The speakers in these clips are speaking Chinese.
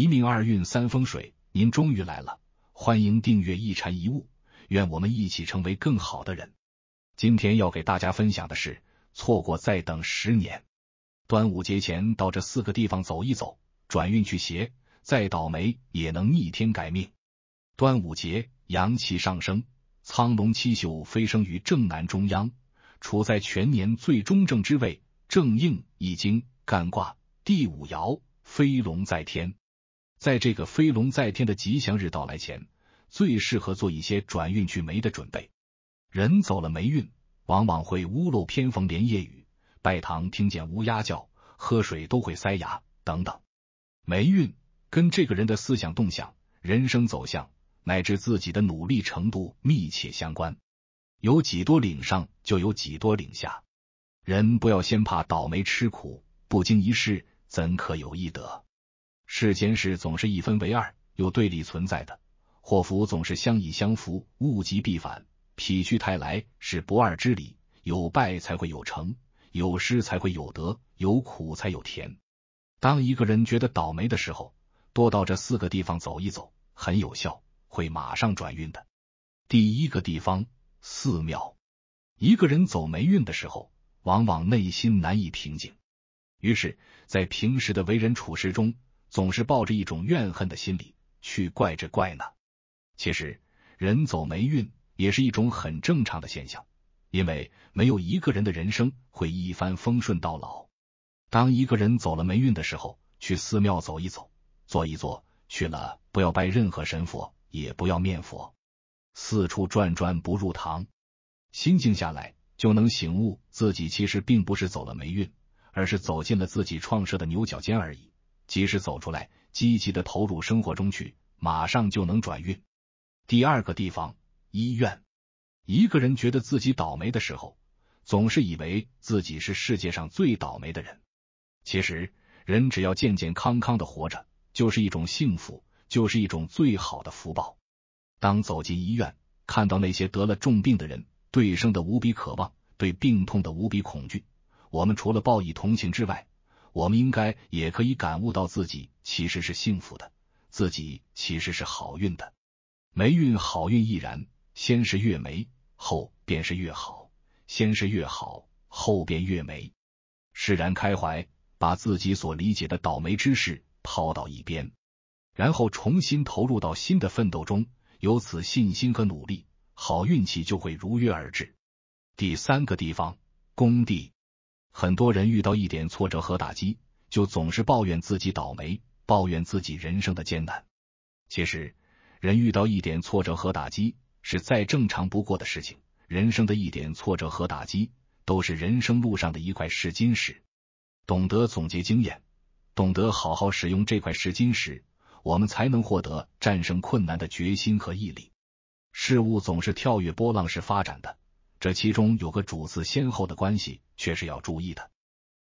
一命二运三风水，您终于来了，欢迎订阅一禅一物，愿我们一起成为更好的人。今天要给大家分享的是，错过再等十年。端午节前到这四个地方走一走，转运去邪，再倒霉也能逆天改命。端午节阳气上升，苍龙七宿飞升于正南中央，处在全年最中正之位，正应易经干卦第五爻飞龙在天。在这个飞龙在天的吉祥日到来前，最适合做一些转运去霉的准备。人走了霉运，往往会屋漏偏逢连夜雨，拜堂听见乌鸦叫，喝水都会塞牙等等。霉运跟这个人的思想动向、人生走向乃至自己的努力程度密切相关。有几多领上，就有几多领下。人不要先怕倒霉吃苦，不经一事，怎可有一得？世间事总是一分为二，有对立存在的。祸福总是相依相扶，物极必反，否去泰来是不二之理。有败才会有成，有失才会有得，有苦才有甜。当一个人觉得倒霉的时候，多到这四个地方走一走，很有效，会马上转运的。第一个地方，寺庙。一个人走霉运的时候，往往内心难以平静，于是，在平时的为人处事中。总是抱着一种怨恨的心理去怪这怪那。其实，人走霉运也是一种很正常的现象，因为没有一个人的人生会一帆风顺到老。当一个人走了霉运的时候，去寺庙走一走，坐一坐，去了不要拜任何神佛，也不要面佛，四处转转不入堂，心静下来，就能醒悟自己其实并不是走了霉运，而是走进了自己创设的牛角尖而已。及时走出来，积极的投入生活中去，马上就能转运。第二个地方，医院。一个人觉得自己倒霉的时候，总是以为自己是世界上最倒霉的人。其实，人只要健健康康的活着，就是一种幸福，就是一种最好的福报。当走进医院，看到那些得了重病的人，对生的无比渴望，对病痛的无比恐惧，我们除了报以同情之外，我们应该也可以感悟到自己其实是幸福的，自己其实是好运的。霉运好运亦然，先是越霉，后便是越好；先是越好，后便越霉。释然开怀，把自己所理解的倒霉之事抛到一边，然后重新投入到新的奋斗中，有此信心和努力，好运气就会如约而至。第三个地方，工地。很多人遇到一点挫折和打击，就总是抱怨自己倒霉，抱怨自己人生的艰难。其实，人遇到一点挫折和打击是再正常不过的事情。人生的一点挫折和打击，都是人生路上的一块试金石。懂得总结经验，懂得好好使用这块试金石，我们才能获得战胜困难的决心和毅力。事物总是跳跃波浪式发展的。这其中有个主次先后的关系，却是要注意的。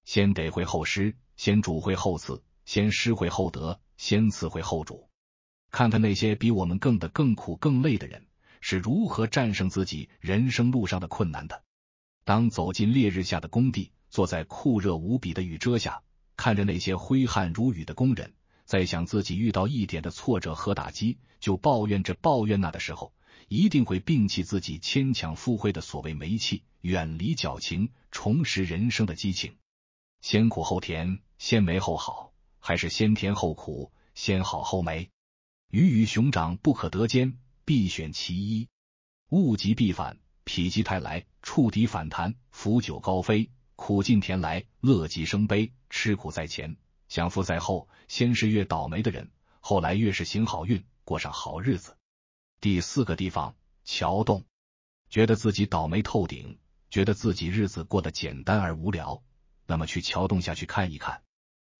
先得会后失，先主会后次，先失会后得，先次会后主。看看那些比我们更的更苦更累的人是如何战胜自己人生路上的困难的。当走进烈日下的工地，坐在酷热无比的雨遮下，看着那些挥汗如雨的工人，在想自己遇到一点的挫折和打击就抱怨这抱怨那的时候。一定会摒弃自己牵强附会的所谓霉气，远离矫情，重拾人生的激情。先苦后甜，先霉后好，还是先甜后苦，先好后霉？鱼与熊掌不可得兼，必选其一。物极必反，否极泰来，触底反弹，腐久高飞。苦尽甜来，乐极生悲。吃苦在前，享福在后。先是越倒霉的人，后来越是行好运，过上好日子。第四个地方，桥洞，觉得自己倒霉透顶，觉得自己日子过得简单而无聊，那么去桥洞下去看一看，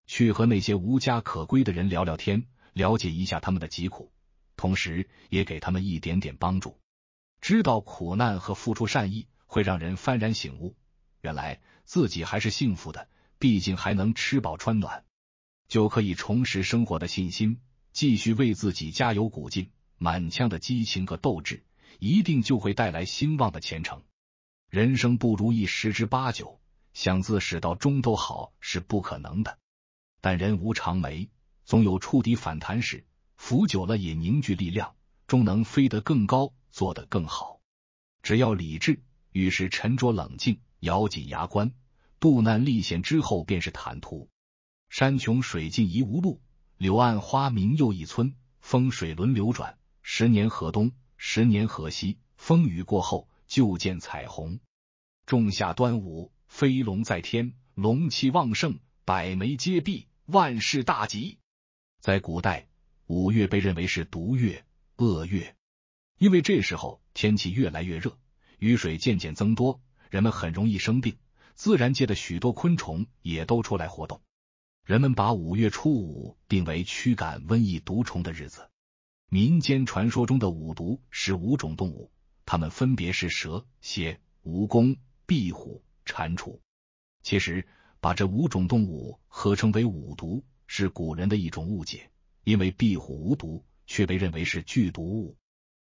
去和那些无家可归的人聊聊天，了解一下他们的疾苦，同时也给他们一点点帮助。知道苦难和付出善意会让人幡然醒悟，原来自己还是幸福的，毕竟还能吃饱穿暖，就可以重拾生活的信心，继续为自己加油鼓劲。满腔的激情和斗志，一定就会带来兴旺的前程。人生不如意十之八九，想自始到终都好是不可能的。但人无常霉，总有触底反弹时，浮久了也凝聚力量，终能飞得更高，做得更好。只要理智，遇事沉着冷静，咬紧牙关，渡难历险之后便是坦途。山穷水尽疑无路，柳暗花明又一村。风水轮流转，十年河东，十年河西。风雨过后，就见彩虹。仲夏端午，飞龙在天，龙气旺盛，百眉皆闭，万事大吉。在古代，五月被认为是毒月、恶月。因为这时候天气越来越热，雨水渐渐增多，人们很容易生病。自然界的许多昆虫也都出来活动。人们把五月初五定为驱赶瘟疫毒虫的日子。民间传说中的五毒是五种动物，它们分别是蛇、蝎、蜈蚣、壁虎、蟾蜍。其实，把这五种动物合称为五毒是古人的一种误解，因为壁虎无毒，却被认为是剧毒物。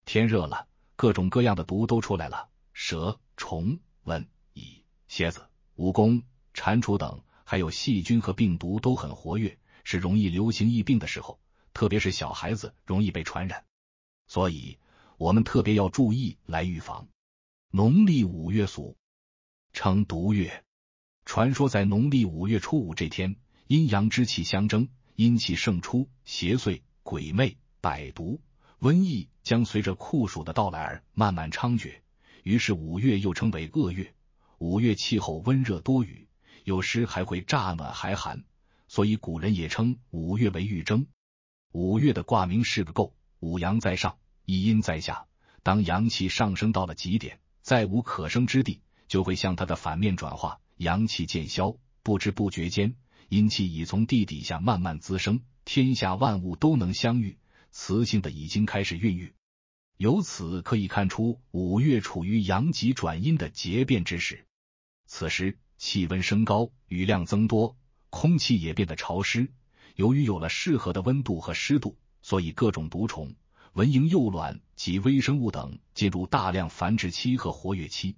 天热了，各种各样的毒都出来了，蛇、虫、蚊、蚁、蝎子、蜈蚣、蟾蜍等，还有细菌和病毒都很活跃，是容易流行疫病的时候，特别是小孩子容易被传染，所以我们特别要注意来预防。农历五月俗称毒月，传说在农历五月初五这天，阴阳之气相争，阴气盛出，邪祟、鬼魅、百毒。瘟疫将随着酷暑的到来而慢慢猖獗，于是五月又称为恶月。五月气候温热多雨，有时还会乍暖还寒，所以古人也称五月为玉征。五月的卦名是个够，五阳在上，一阴在下。当阳气上升到了极点，再无可生之地，就会向它的反面转化，阳气渐消，不知不觉间，阴气已从地底下慢慢滋生，天下万物都能相遇。雌性的已经开始孕育，由此可以看出五月处于阳极转阴的结变之时。此时气温升高，雨量增多，空气也变得潮湿。由于有了适合的温度和湿度，所以各种毒虫、蚊蝇、幼卵及微生物等进入大量繁殖期和活跃期。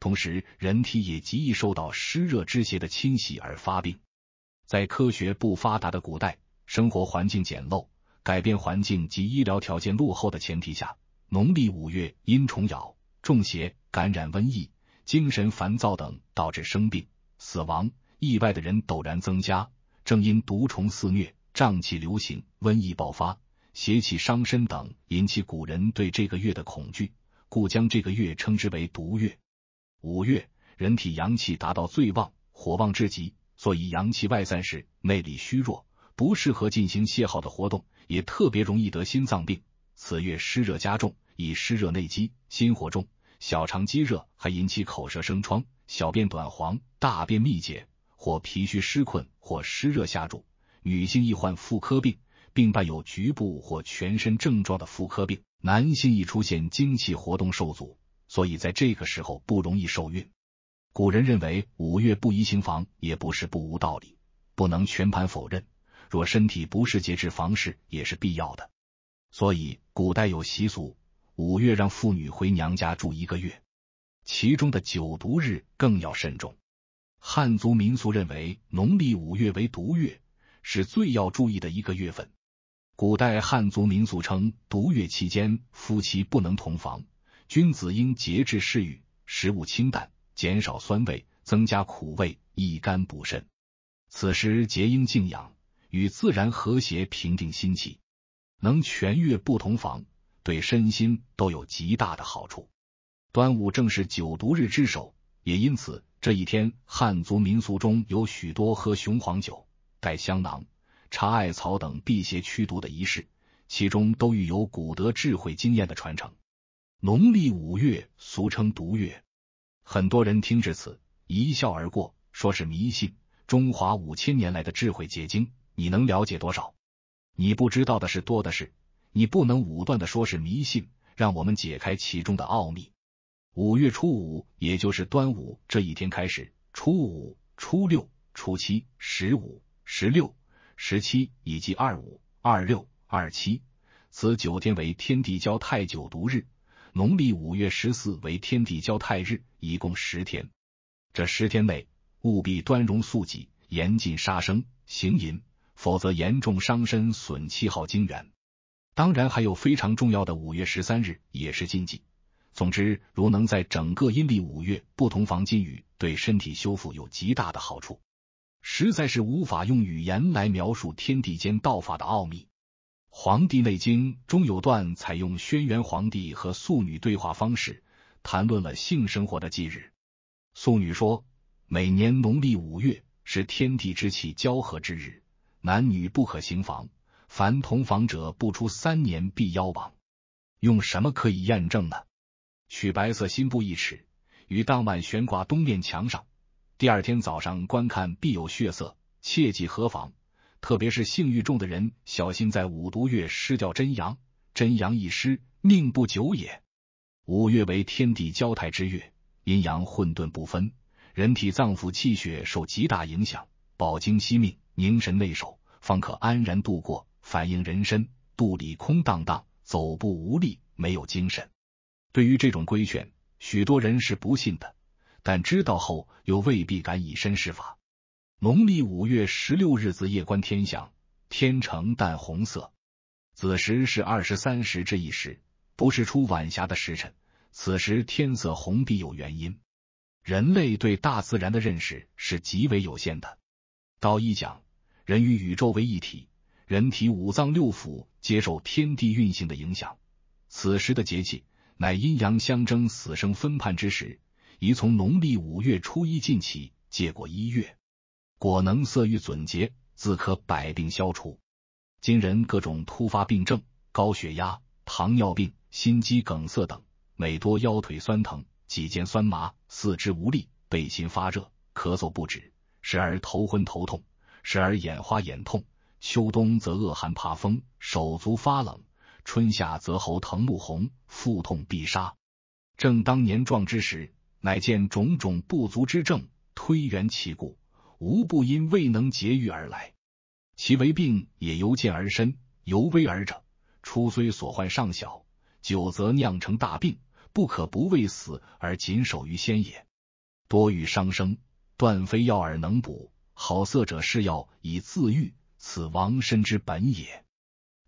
同时，人体也极易受到湿热之邪的侵袭而发病。在科学不发达的古代，生活环境简陋。改变环境及医疗条件落后的前提下，农历五月因虫咬、中邪、感染瘟疫、精神烦躁等导致生病、死亡、意外的人陡然增加。正因毒虫肆虐、瘴气流行、瘟疫爆发、邪气伤身等，引起古人对这个月的恐惧，故将这个月称之为毒月。五月人体阳气达到最旺，火旺至极，所以阳气外散时，内力虚弱，不适合进行泄耗的活动。也特别容易得心脏病。此月湿热加重，以湿热内积，心火重，小肠积热，还引起口舌生疮、小便短黄、大便秘结，或脾虚湿困，或湿热下注。女性易患妇科病，并伴有局部或全身症状的妇科病。男性易出现精气活动受阻，所以在这个时候不容易受孕。古人认为五月不宜行房，也不是不无道理，不能全盘否认。若身体不适，节制房事也是必要的。所以古代有习俗，五月让妇女回娘家住一个月，其中的九毒日更要慎重。汉族民俗认为农历五月为毒月，是最要注意的一个月份。古代汉族民俗称，毒月期间夫妻不能同房，君子应节制嗜欲，食物清淡，减少酸味，增加苦味，益肝补肾。此时节应静养。与自然和谐，平定心气，能全月不同房，对身心都有极大的好处。端午正是九毒日之首，也因此这一天，汉族民俗中有许多喝雄黄酒、戴香囊、插艾草等辟邪驱毒的仪式，其中都寓有古德智慧经验的传承。农历五月俗称毒月，很多人听至此一笑而过，说是迷信。中华五千年来的智慧结晶。你能了解多少？你不知道的事多的是，你不能武断的说是迷信。让我们解开其中的奥秘。五月初五，也就是端午这一天开始，初五、初六、初七、十五、十六、十七以及二五、二六、二七，此九天为天地交泰九毒日。农历五月十四为天地交泰日，一共十天。这十天内，务必端容肃己，严禁杀生、行淫。否则严重伤身，损气耗精元。当然，还有非常重要的五月十三日也是禁忌。总之，如能在整个阴历五月不同房禁雨，对身体修复有极大的好处，实在是无法用语言来描述天地间道法的奥秘。《黄帝内经》中有段采用轩辕皇帝和素女对话方式，谈论了性生活的忌日。素女说：“每年农历五月是天地之气交合之日，男女不可行房，凡同房者不出三年必夭亡。”用什么可以验证呢？取白色新布一尺，于当晚悬挂东面墙上。第二天早上观看必有血色，切忌何妨。特别是性欲重的人，小心在五毒月失掉真阳，真阳一失，命不久也。五月为天地交泰之月，阴阳混沌不分，人体脏腑气血受极大影响，保精息命，凝神内守，方可安然度过。反映人身肚里空荡荡，走步无力，没有精神。对于这种规劝，许多人是不信的，但知道后又未必敢以身试法。农历五月十六日子夜观天象，天呈淡红色，子时是二十三时至一时，不是出晚霞的时辰。此时天色红必有原因。人类对大自然的认识是极为有限的。道一讲，人与宇宙为一体，人体五脏六腑接受天地运行的影响。此时的节气。乃阴阳相争、死生分判之时，宜从农历五月初一进起，借过一月，果能色欲准节，自可百病消除。今人各种突发病症，高血压、糖尿病、心肌梗塞等，每多腰腿酸疼、脊肩酸麻、四肢无力、背心发热、咳嗽不止，时而头昏头痛，时而眼花眼痛。秋冬则恶寒怕风，手足发冷。春夏则喉疼目红，腹痛必杀。正当年壮之时，乃见种种不足之症，推元其故，无不因未能节欲而来。其为病也由渐而深，由微而者，初虽所患尚小，久则酿成大病，不可不为死而谨守于先也。多欲伤生，断非药而能补，好色者是药以自愈，此亡身之本也。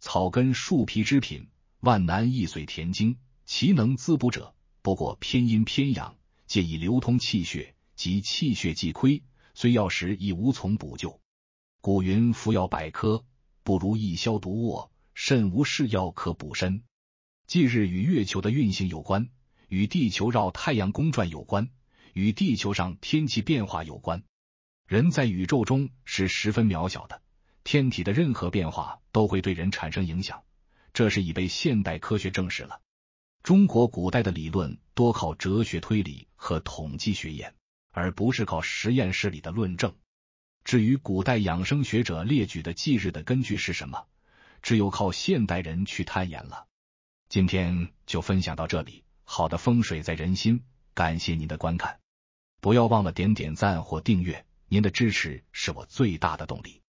草根树皮之品，万难易髓填精，其能滋补者，不过偏阴偏阳，借以流通气血，及气血既亏，虽药食亦无从补救。古云服药百科，不如一消毒卧，甚无是药可补身。忌日与月球的运行有关，与地球绕太阳公转有关，与地球上天气变化有关。人在宇宙中是十分渺小的。天体的任何变化都会对人产生影响，这是已被现代科学证实了。中国古代的理论多靠哲学推理和统计学研，而不是靠实验室里的论证。至于古代养生学者列举的忌日的根据是什么，只有靠现代人去探研了。今天就分享到这里，好的风水在人心，感谢您的观看，不要忘了点点赞或订阅，您的支持是我最大的动力。